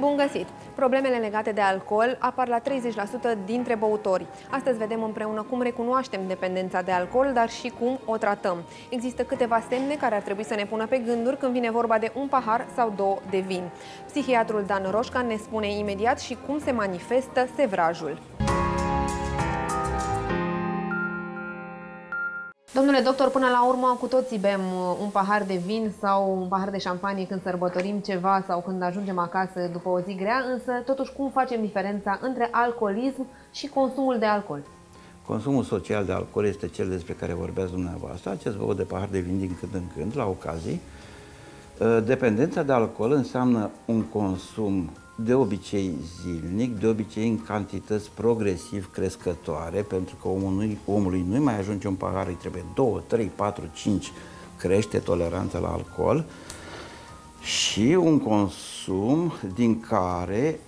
Bun găsit! Problemele legate de alcool apar la 30% dintre băutori. Astăzi vedem împreună cum recunoaștem dependența de alcool, dar și cum o tratăm. Există câteva semne care ar trebui să ne pună pe gânduri când vine vorba de un pahar sau două de vin. Psihiatrul Dan Roșca ne spune imediat și cum se manifestă sevrajul. Domnule doctor, până la urmă cu toții bem uh, un pahar de vin sau un pahar de șampanie când sărbătorim ceva sau când ajungem acasă după o zi grea, însă totuși cum facem diferența între alcoolism și consumul de alcool? Consumul social de alcool este cel despre care vorbeați dumneavoastră, acest băut de pahar de vin din când în când, la ocazii. Uh, dependența de alcool înseamnă un consum de obicei zilnic, de obicei în cantități progresiv crescătoare, pentru că omului, omului nu mai ajunge un pahar, îi trebuie 2, 3, 4, 5, crește toleranța la alcool și un consum din care,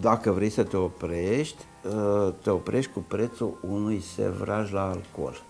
dacă vrei să te oprești, ă, te oprești cu prețul unui sevraj la alcool.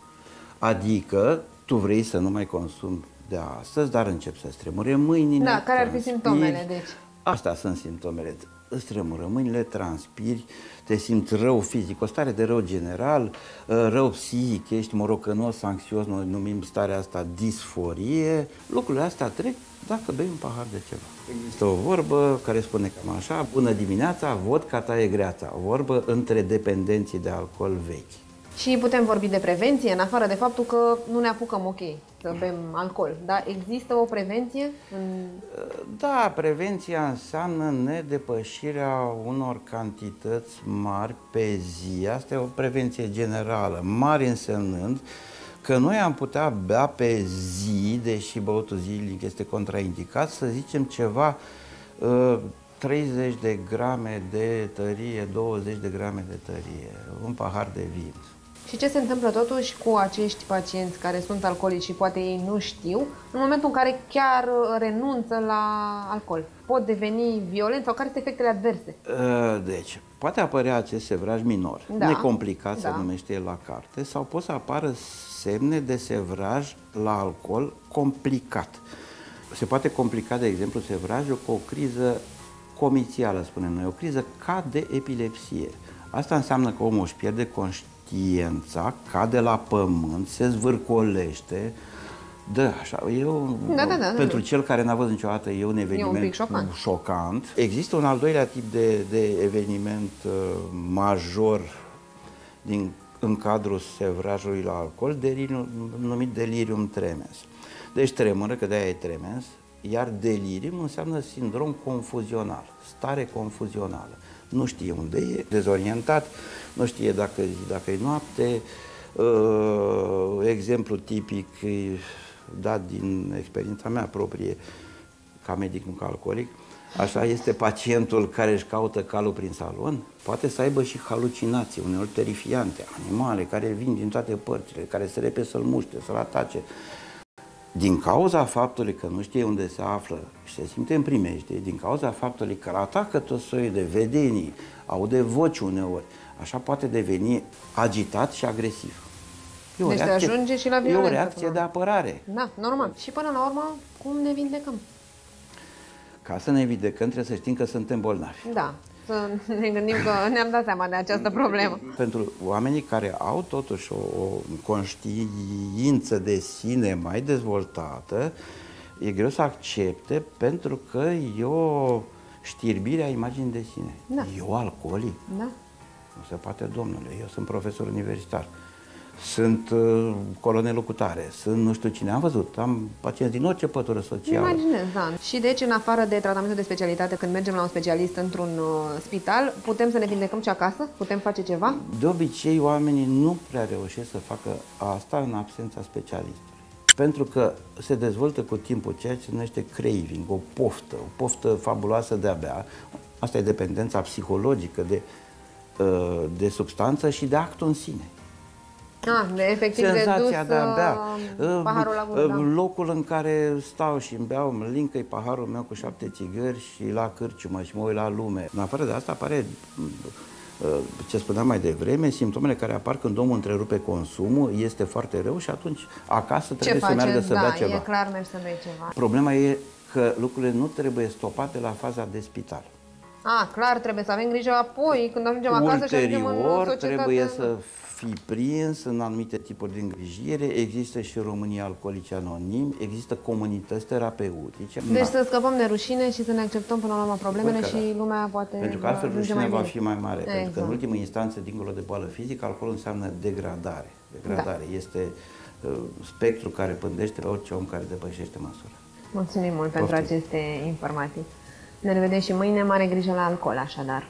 Adică, tu vrei să nu mai consumi de astăzi, dar încep să stremure mâinile. Da, care ar fi simptomele, deci? Astea sunt simptomele. Îți tremură mâinile, transpiri, te simți rău fizic, o stare de rău general, uh, rău psihic, ești morocănos, anxios, noi numim starea asta disforie. Lucrurile astea trec dacă bei un pahar de ceva. Există o vorbă care spune cam așa, bună dimineața, vodka ta e greața, o vorbă între dependenții de alcool vechi. Și putem vorbi de prevenție, în afară de faptul că nu ne apucăm ok să bem alcool. Dar există o prevenție? În... Da, prevenția înseamnă nedepășirea unor cantități mari pe zi. Asta e o prevenție generală. Mari însemnând că noi am putea bea pe zi, deși băutul zilnic este contraindicat, să zicem ceva 30 de grame de tărie, 20 de grame de tărie, un pahar de vin. Și ce se întâmplă totuși cu acești pacienți care sunt alcoolici și poate ei nu știu, în momentul în care chiar uh, renunță la alcool? Pot deveni violenți sau care sunt efectele adverse? Uh, deci, poate apărea acest sevraj minor, da. necomplicat da. se numește el la carte, sau pot să apară semne de sevraj la alcool complicat. Se poate complica, de exemplu, sevrajul cu o criză comițială, spunem noi, o criză ca de epilepsie. Asta înseamnă că omul își pierde conștiința conștiința cade la pământ, se zvârcolește, da, așa, eu, da, da, da, pentru da. cel care n-a văzut niciodată, e un eveniment e un șocant. șocant. Există un al doilea tip de, de eveniment uh, major din, în cadrul sevrajului la alcool, delirium, numit delirium tremens. Deci tremură, că de-aia e tremens, iar delirium înseamnă sindrom confuzional, stare confuzională. Nu știe unde e, dezorientat, nu știe dacă, dacă e noapte. Uh, exemplu tipic dat din experiența mea proprie ca medic, nu ca alcoolic, Așa este pacientul care își caută calul prin salon, poate să aibă și halucinații, uneori terifiante, animale care vin din toate părțile, care se repe să-l muște, să-l atace. Din cauza faptului că nu știe unde se află și se simte în primește, din cauza faptului că atacă tot soiul de vedenii, aude voci uneori, așa poate deveni agitat și agresiv. E o deci reacție, ajunge și la violență. E o reacție de apărare. Da, normal. Și până la urmă, cum ne vindecăm? Ca să ne vindecăm, trebuie să știm că suntem bolnavi. Da, să ne gândim că ne-am dat seama de această problemă. Pentru oamenii care au totuși o, o conștiință de sine mai dezvoltată, e greu să accepte pentru că e o știrbire a imaginii de sine. Da. Eu alcoolic? Da. Nu se poate, domnule, eu sunt profesor universitar sunt uh, colonelul cu tare, sunt nu știu cine. Am văzut, am pacienți din orice pătură socială. Imaginez, da. Și deci, în afară de tratamentul de specialitate, când mergem la un specialist într-un uh, spital, putem să ne vindecăm și acasă? Putem face ceva? De obicei, oamenii nu prea reușesc să facă asta în absența specialistului. Pentru că se dezvoltă cu timpul ceea ce se numește craving, o poftă, o poftă fabuloasă de a bea. Asta e dependența psihologică de, uh, de substanță și de actul în sine. Ah, de efectiv Senzația de a bea. Uh, paharul la gură, uh, da. Locul în care stau și îmi beau, îmi lincă paharul meu cu șapte țigări și la cârciumă și mă uit la lume. În afară de asta apare uh, ce spuneam mai devreme, simptomele care apar când omul întrerupe consumul, este foarte rău și atunci acasă trebuie ce să meargă să da, bea ceva. e clar mergi să bei ceva. Problema e că lucrurile nu trebuie stopate la faza de spital. A, clar, trebuie să avem grijă apoi, când ajungem acasă și ajungem în societate. trebuie să fi prins în anumite tipuri de îngrijire. Există și România Alcoolici Anonim, există comunități terapeutice. Deci da. să scăpăm de rușine și să ne acceptăm până la urmă problemele și lumea poate Pentru că altfel rușinea va fi mai mare. Exact. Pentru că în exact. ultimă instanță, dincolo de boală fizică, alcoolul înseamnă degradare. Degradare da. este uh, spectru care pândește pe orice om care depășește măsura. Mulțumim mult Poftim. pentru aceste informații. Ne revedem și mâine. Mare grijă la alcool, așadar.